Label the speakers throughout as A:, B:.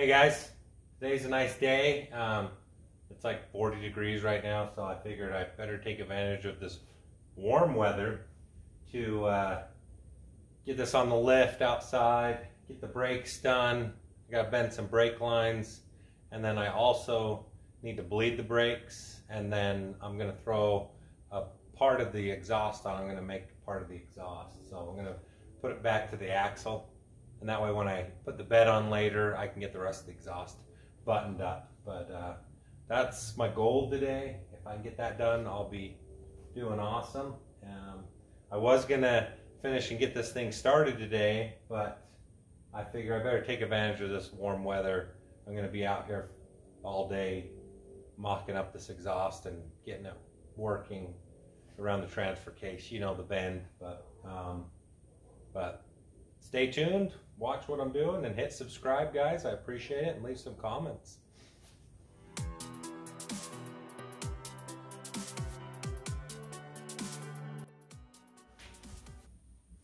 A: Hey guys, today's a nice day. Um, it's like 40 degrees right now, so I figured I better take advantage of this warm weather to uh, get this on the lift outside, get the brakes done. I got to bend some brake lines, and then I also need to bleed the brakes, and then I'm going to throw a part of the exhaust on. I'm going to make part of the exhaust. So I'm to put it back to the axle and that way when I put the bed on later, I can get the rest of the exhaust buttoned up. But uh, that's my goal today. If I can get that done, I'll be doing awesome. Um, I was gonna finish and get this thing started today, but I figure I better take advantage of this warm weather. I'm gonna be out here all day mocking up this exhaust and getting it working around the transfer case. You know the bend, but um, but stay tuned watch what I'm doing and hit subscribe, guys. I appreciate it and leave some comments.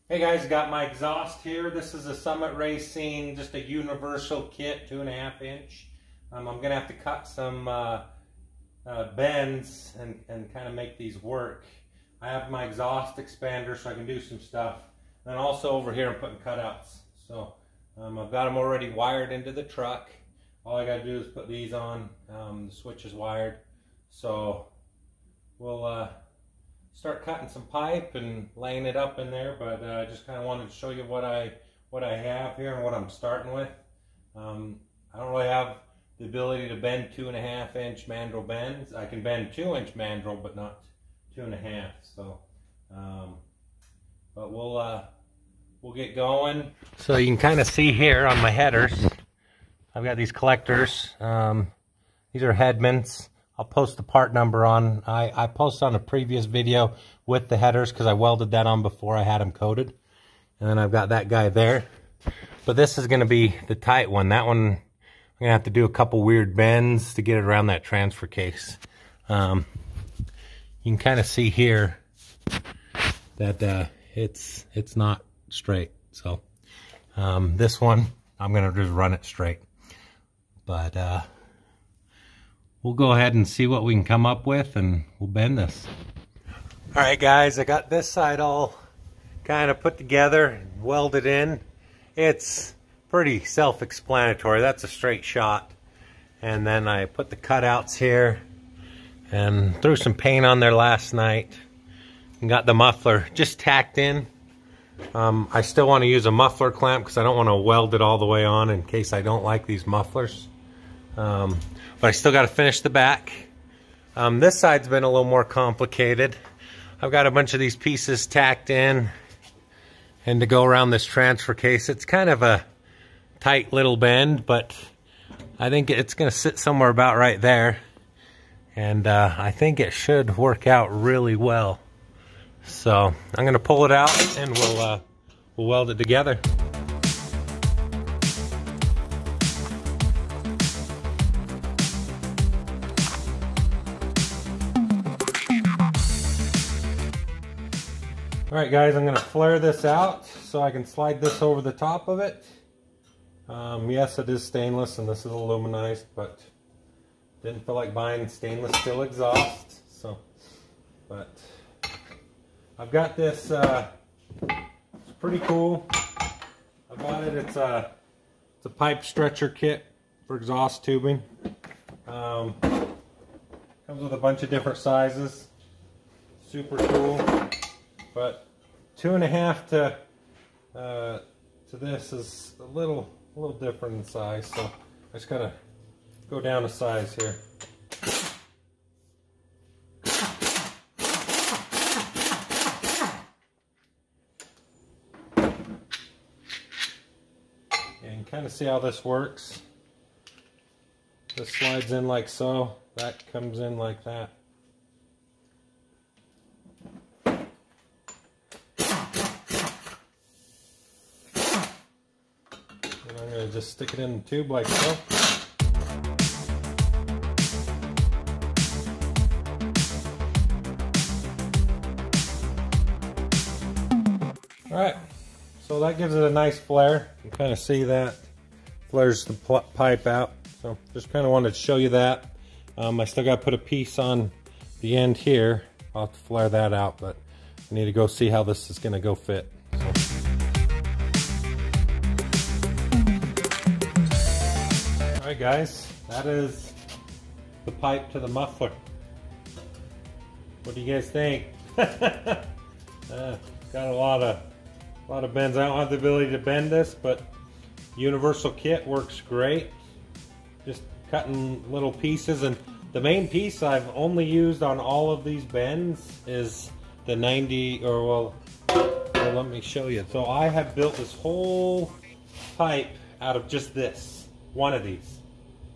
A: Hey guys, got my exhaust here. This is a Summit Racing, just a universal kit, two and a half inch. Um, I'm gonna have to cut some uh, uh, bends and, and kind of make these work. I have my exhaust expander so I can do some stuff. And also over here I'm putting cutouts so um, I've got them already wired into the truck. All I got to do is put these on. Um, the switch is wired. So we'll uh, start cutting some pipe and laying it up in there. But uh, I just kind of wanted to show you what I what I have here and what I'm starting with. Um, I don't really have the ability to bend two and a half inch mandrel bends. I can bend two inch mandrel, but not two and a half. So, um, but we'll uh, we'll get going. So you can kind of see here on my headers, I've got these collectors. Um, these are Hedmans. I'll post the part number on. I, I posted on a previous video with the headers because I welded that on before I had them coated. And then I've got that guy there. But this is going to be the tight one. That one, I'm going to have to do a couple weird bends to get it around that transfer case. Um, you can kind of see here that uh, it's it's not straight. So um, this one, I'm going to just run it straight. But uh, we'll go ahead and see what we can come up with and we'll bend this. All right, guys, I got this side all kind of put together, and welded in. It's pretty self-explanatory. That's a straight shot. And then I put the cutouts here and threw some paint on there last night and got the muffler just tacked in um, I still want to use a muffler clamp because I don't want to weld it all the way on in case I don't like these mufflers. Um, but I still got to finish the back. Um, this side's been a little more complicated. I've got a bunch of these pieces tacked in and to go around this transfer case. It's kind of a tight little bend, but I think it's going to sit somewhere about right there. And uh, I think it should work out really well. So I'm going to pull it out and we'll, uh, we'll weld it together. All right, guys, I'm going to flare this out so I can slide this over the top of it. Um, yes, it is stainless and this is aluminized, but didn't feel like buying stainless steel exhaust. So, but I've got this, uh, it's pretty cool. I bought it, it's a, it's a pipe stretcher kit for exhaust tubing. Um, comes with a bunch of different sizes. Super cool. But two and a half to, uh, to this is a little, a little different in size. So I just gotta go down a size here. Kind of see how this works. This slides in like so, that comes in like that. And I'm going to just stick it in the tube like so. Alright, so that gives it a nice flare. You can kind of see that flares the pipe out. So just kind of wanted to show you that. Um, I still got to put a piece on the end here. I'll have to flare that out, but I need to go see how this is going to go fit. All right, guys, that is the pipe to the muffler. What do you guys think? uh, got a lot of a lot of bends. I don't have the ability to bend this, but universal kit works great. Just cutting little pieces and the main piece I've only used on all of these bends is the 90 or well, let me show you. So I have built this whole pipe out of just this, one of these.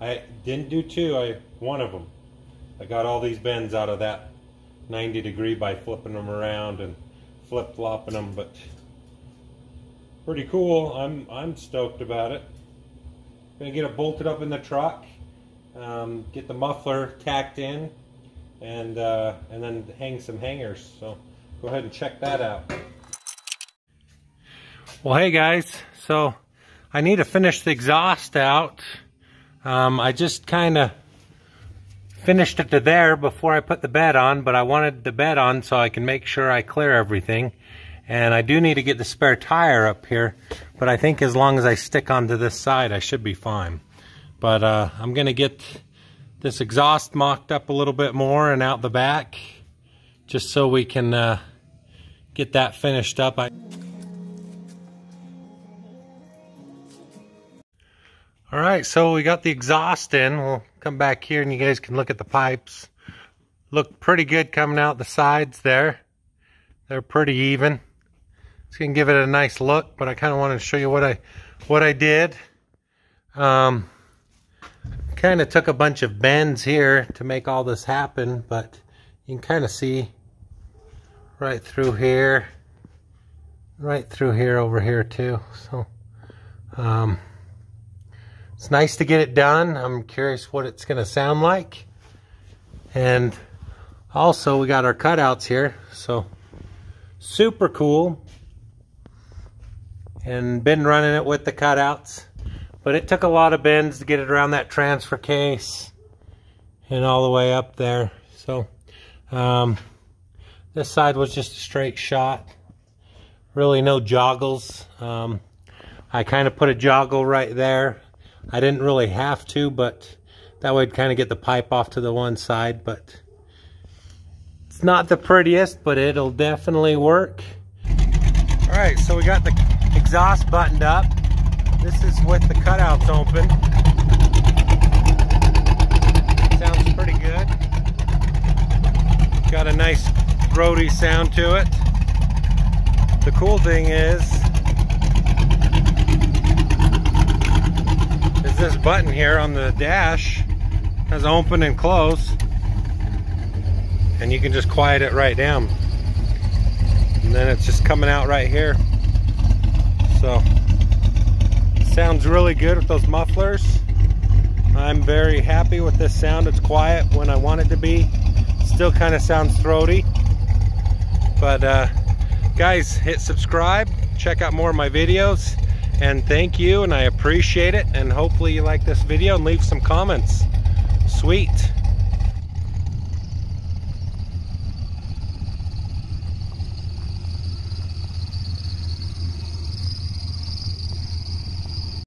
A: I didn't do two, I one of them. I got all these bends out of that 90 degree by flipping them around and flip flopping them, but pretty cool. I'm I'm stoked about it. Gonna get it bolted up in the truck, um, get the muffler tacked in, and uh, and then hang some hangers. So go ahead and check that out. Well, hey guys, so I need to finish the exhaust out. Um, I just kind of finished it to there before I put the bed on, but I wanted the bed on so I can make sure I clear everything. And I do need to get the spare tire up here, but I think as long as I stick onto this side, I should be fine. But uh, I'm to get this exhaust mocked up a little bit more and out the back, just so we can uh, get that finished up. I All right, so we got the exhaust in. We'll come back here and you guys can look at the pipes. Look pretty good coming out the sides there. They're pretty even. It's gonna give it a nice look, but I kind of wanted to show you what I what I did. Um, kind of took a bunch of bends here to make all this happen, but you can kind of see right through here, right through here over here too. So um, it's nice to get it done. I'm curious what it's gonna sound like. And also we got our cutouts here, so super cool and been running it with the cutouts. But it took a lot of bends to get it around that transfer case and all the way up there. So um, this side was just a straight shot. Really no joggles. Um, I kind of put a joggle right there. I didn't really have to, but that would kind of get the pipe off to the one side. But it's not the prettiest, but it'll definitely work. All right, so we got the exhaust buttoned up. This is with the cutouts open. Sounds pretty good. Got a nice throaty sound to it. The cool thing is, is this button here on the dash has open and close and you can just quiet it right down and then it's just coming out right here so sounds really good with those mufflers. I'm very happy with this sound. It's quiet when I want it to be. Still kind of sounds throaty. But uh, guys, hit subscribe. Check out more of my videos. And thank you, and I appreciate it. And hopefully you like this video and leave some comments. Sweet.